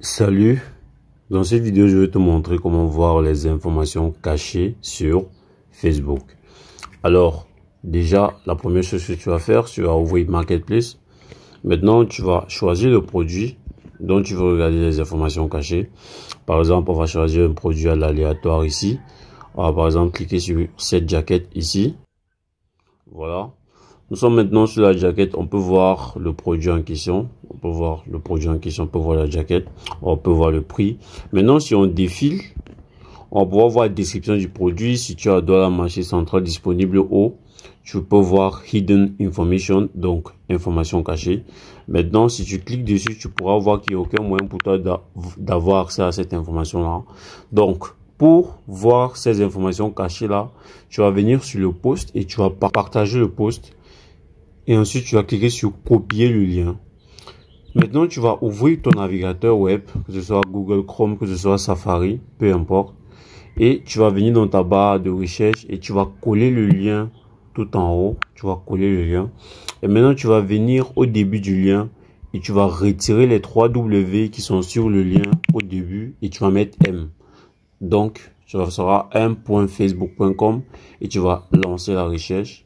Salut, dans cette vidéo je vais te montrer comment voir les informations cachées sur Facebook. Alors déjà la première chose que tu vas faire, tu vas ouvrir Marketplace. Maintenant tu vas choisir le produit dont tu veux regarder les informations cachées. Par exemple on va choisir un produit à l'aléatoire ici. On va par exemple cliquer sur cette jaquette ici. Voilà. Nous sommes maintenant sur la jaquette. On peut voir le produit en question. Peut voir le produit en question. On peut voir la jaquette. On peut voir le prix. Maintenant, si on défile, on pouvoir voir la description du produit. Si tu as dans la marché centrale disponible haut, tu peux voir Hidden Information, donc information cachée. Maintenant, si tu cliques dessus, tu pourras voir qu'il n'y a aucun moyen pour toi d'avoir accès à cette information-là. Donc, pour voir ces informations cachées là, tu vas venir sur le post et tu vas partager le post et ensuite tu vas cliquer sur copier le lien. Maintenant, tu vas ouvrir ton navigateur web, que ce soit Google Chrome, que ce soit Safari, peu importe. Et tu vas venir dans ta barre de recherche et tu vas coller le lien tout en haut. Tu vas coller le lien. Et maintenant, tu vas venir au début du lien et tu vas retirer les trois W qui sont sur le lien au début et tu vas mettre M. Donc, tu vas m.facebook.com et tu vas lancer la recherche.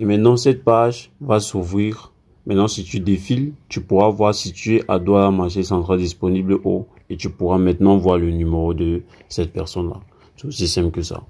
Et maintenant, cette page va s'ouvrir. Maintenant, si tu défiles, tu pourras voir si tu es à Douala Marché Central disponible haut et tu pourras maintenant voir le numéro de cette personne-là. C'est aussi simple que ça.